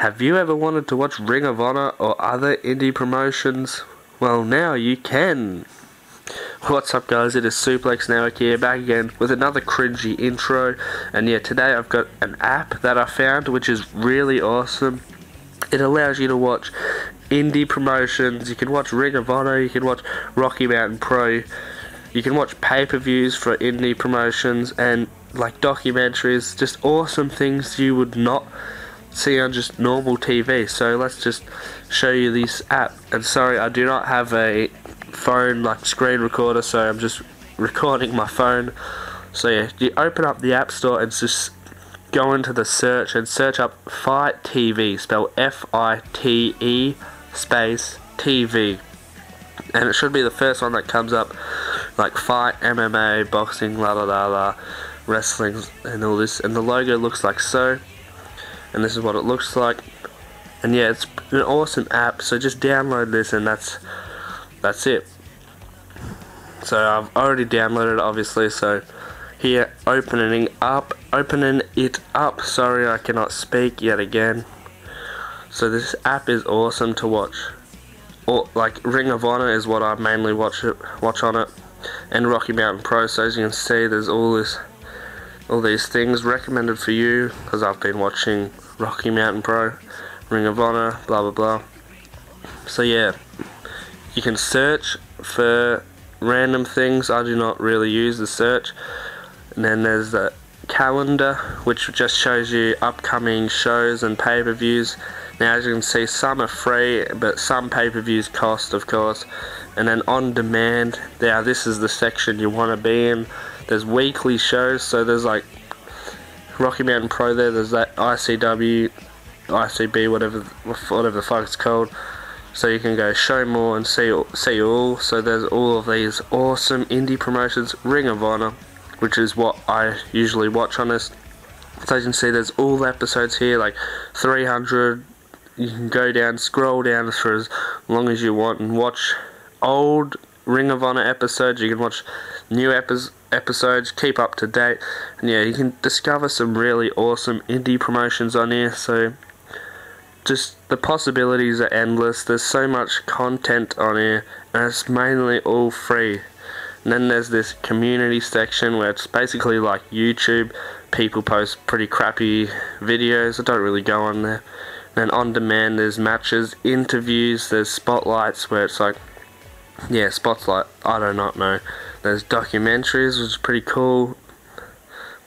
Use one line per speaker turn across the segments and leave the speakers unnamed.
Have you ever wanted to watch Ring of Honor or other indie promotions? Well, now you can. What's up, guys? It is Suplex Network here, back again with another cringy intro. And yeah, today I've got an app that I found which is really awesome. It allows you to watch indie promotions. You can watch Ring of Honor, you can watch Rocky Mountain Pro, you can watch pay per views for indie promotions, and like documentaries, just awesome things you would not see on just normal TV. So let's just show you this app. And sorry, I do not have a phone like screen recorder, so I'm just recording my phone. So yeah, you open up the App Store and just go into the search and search up FITE TV, spell F-I-T-E space TV. And it should be the first one that comes up, like Fight, MMA, boxing, la la la la, wrestling, and all this. And the logo looks like so and this is what it looks like. And yeah it's an awesome app so just download this and that's that's it. So I've already downloaded it obviously so here opening up opening it up. Sorry I cannot speak yet again. So this app is awesome to watch. Or like Ring of Honor is what I mainly watch it watch on it. And Rocky Mountain Pro so as you can see there's all this all these things recommended for you because I've been watching Rocky Mountain Pro, Ring of Honor, blah blah blah. So yeah, you can search for random things. I do not really use the search. And then there's the calendar, which just shows you upcoming shows and pay-per-views. Now as you can see, some are free, but some pay-per-views cost, of course. And then on demand, now this is the section you want to be in. There's weekly shows, so there's like Rocky Mountain Pro there, there's that ICW, ICB, whatever, whatever the fuck it's called. So you can go show more and see see all. So there's all of these awesome indie promotions. Ring of Honor, which is what I usually watch on this. So you can see there's all the episodes here, like 300. You can go down, scroll down for as long as you want and watch old Ring of Honor episodes. You can watch new episodes episodes, keep up to date, and yeah, you can discover some really awesome indie promotions on here. So, just the possibilities are endless. There's so much content on here, and it's mainly all free. And then there's this community section where it's basically like YouTube. People post pretty crappy videos. I don't really go on there. And then on demand, there's matches, interviews, there's spotlights where it's like, yeah, spotlight. I do not know. There's documentaries, which is pretty cool.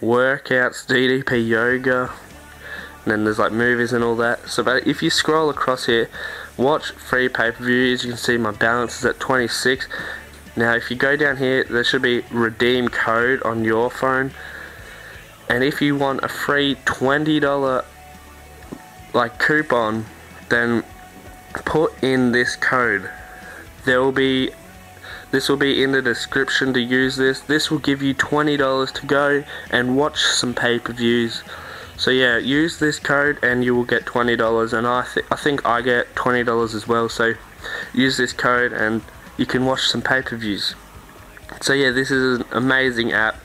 Workouts, DDP yoga. And then there's like movies and all that. So but if you scroll across here, watch free pay-per-views. You can see my balance is at 26. Now if you go down here, there should be redeem code on your phone. And if you want a free $20 like coupon, then put in this code. There will be this will be in the description to use this. This will give you $20 to go and watch some pay-per-views. So yeah, use this code and you will get $20 and I, th I think I get $20 as well. So use this code and you can watch some pay-per-views. So yeah, this is an amazing app.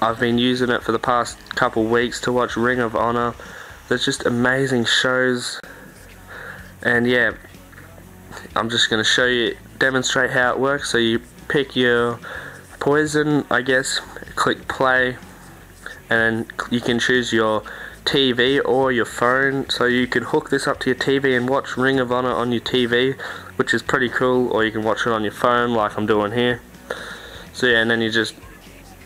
I've been using it for the past couple weeks to watch Ring of Honor. There's just amazing shows. And yeah, I'm just going to show you demonstrate how it works. So you pick your poison, I guess, click play, and you can choose your TV or your phone. So you can hook this up to your TV and watch Ring of Honor on your TV, which is pretty cool. Or you can watch it on your phone, like I'm doing here. So yeah, and then you just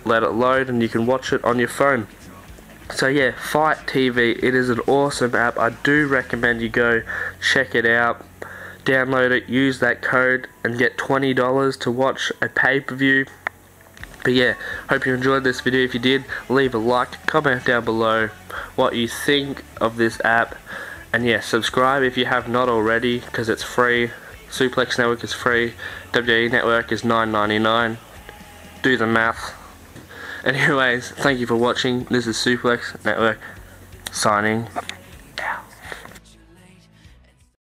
let it load, and you can watch it on your phone. So yeah, FITE TV, it is an awesome app. I do recommend you go check it out download it, use that code, and get $20 to watch a pay-per-view. But yeah, hope you enjoyed this video. If you did, leave a like, comment down below what you think of this app. And yeah, subscribe if you have not already, because it's free. Suplex Network is free. WWE Network is $9.99. Do the math. Anyways, thank you for watching. This is Suplex Network signing